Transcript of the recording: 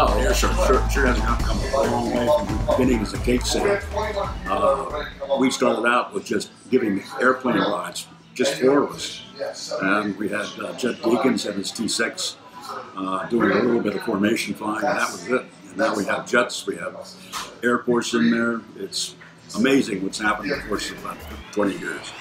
Oh, years sure, sure, sure has come, a long way from the beginning as a Cape City. Uh, we started out with just giving airplane rides, just four of us. And we had uh, Jed Deakins and his T6 uh, doing a little bit of formation flying, and that was it. And now we have jets, we have Air Force in there. It's amazing what's happened in the course of about 20 years.